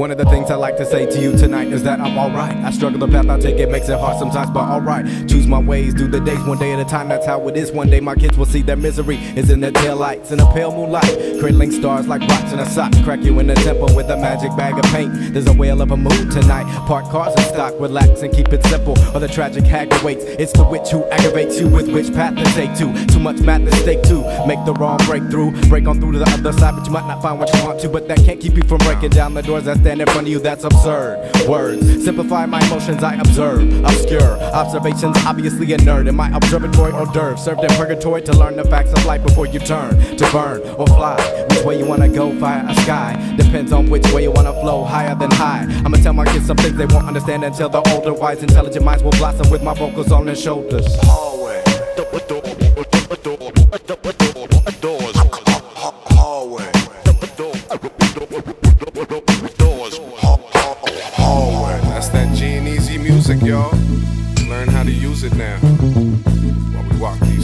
One of the things I like to say to you tonight is that I'm alright. I struggle the path I take, it makes it hard sometimes, but alright. Choose my ways, do the days one day at a time, that's how it is. One day my kids will see their misery is in their taillights in a pale moonlight. Cradling stars like rocks in a sock, crack you in the temple with a magic bag of paint. There's a whale of a mood tonight. Park cars in stock, relax and keep it simple. Or the tragic hag awaits. It's the witch who aggravates you with which path to take to. Too much math to stake to make the wrong breakthrough. Break on through to the other side, but you might not find what you want to. But that can't keep you from breaking down the doors that stand in front of you. That's absurd. Words simplify my emotions. I observe, obscure observations. Obviously a nerd in my observatory hors d'oeuvre. Served in purgatory to learn the facts of life before you turn to burn or fly. Which way you wanna go, fire a sky. Depends on which way you wanna flow, higher than high. I'ma tell my kids some things they won't understand until they're older. Wise, intelligent minds will blossom with my vocals on their shoulders.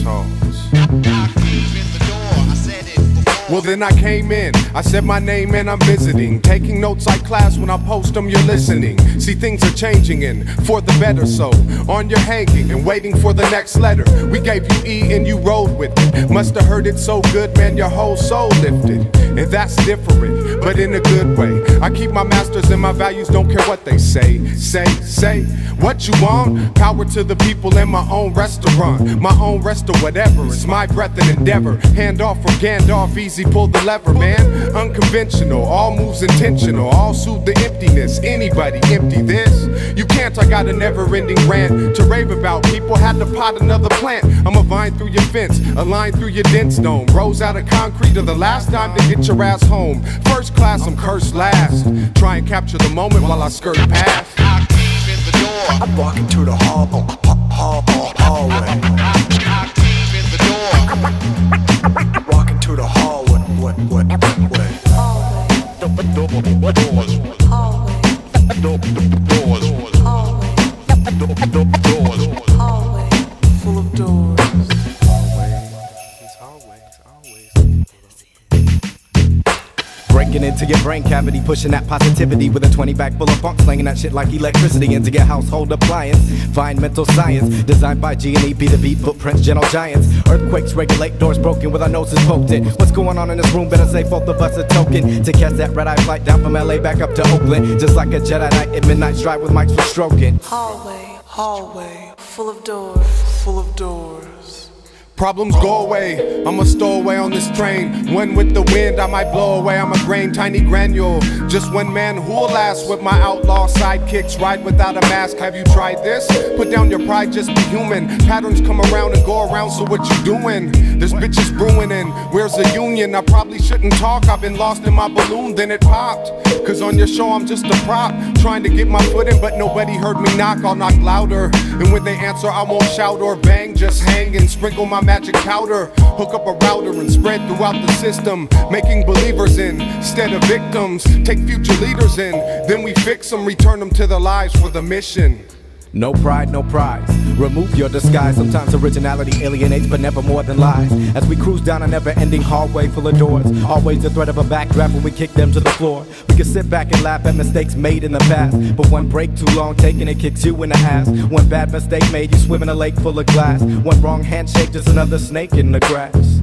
We then I came in. I said my name and I'm visiting. Taking notes like class when I post them, you're listening. See, things are changing and for the better, so on your hanging and waiting for the next letter. We gave you E and you rode with it. Must have heard it so good, man, your whole soul lifted. And that's different, but in a good way. I keep my masters and my values, don't care what they say. Say, say what you want. Power to the people in my own restaurant. My own rest or whatever. It's my breath and endeavor. Hand off from Gandalf, easy pull the lever, man. Unconventional, all moves intentional. All soothe the emptiness. Anybody empty this? You can't, I got a never ending rant to rave about. People had to pot another plant. I'm a vine through your fence, a line through your dense dome. Rose out of concrete, or the last time to get your ass home. First class, I'm cursed last. Try and capture the moment while I skirt past. I came in the door. I'm walking to the hall, hall, hall, hall hallway. Full of doors. Breaking into your brain cavity, pushing that positivity with a 20 back full of funk, slinging that shit like electricity into your household appliance. Find mental science, designed by G&E, be the beat, footprints, gentle giants. Earthquakes regulate, doors broken with our noses poked in. What's going on in this room? Better say both of us a token to catch that red eye flight down from LA back up to Oakland. Just like a Jedi Knight at midnight strike with mics for stroking. Hallway, hallway, full of doors, full of doors. Problems go away. I'm a stowaway on this train. When with the wind, I might blow away. I'm a grain, tiny granule. Just one man who'll last with my outlaw sidekicks. Ride without a mask. Have you tried this? Put down your pride, just be human. Patterns come around and go around, so what you doing? There's bitches brewing and where's the union? I probably shouldn't talk. I've been lost in my balloon, then it popped. Cause on your show, I'm just a prop. Trying to get my foot in, but nobody heard me knock. I'll knock louder. And when they answer, I won't shout or bang. Just hang and sprinkle my magic powder. Hook up a router and spread throughout the system. Making believers in instead of victims. Take future leaders in, then we fix them, return them to their lives for the mission. No pride, no prize. Remove your disguise. Sometimes originality alienates, but never more than lies. As we cruise down a never ending hallway full of doors, always the threat of a backdraft when we kick them to the floor. We can sit back and laugh at mistakes made in the past. But one break too long taken, it kicks you in the ass. One bad mistake made you swim in a lake full of glass. One wrong handshake, just another snake in the grass.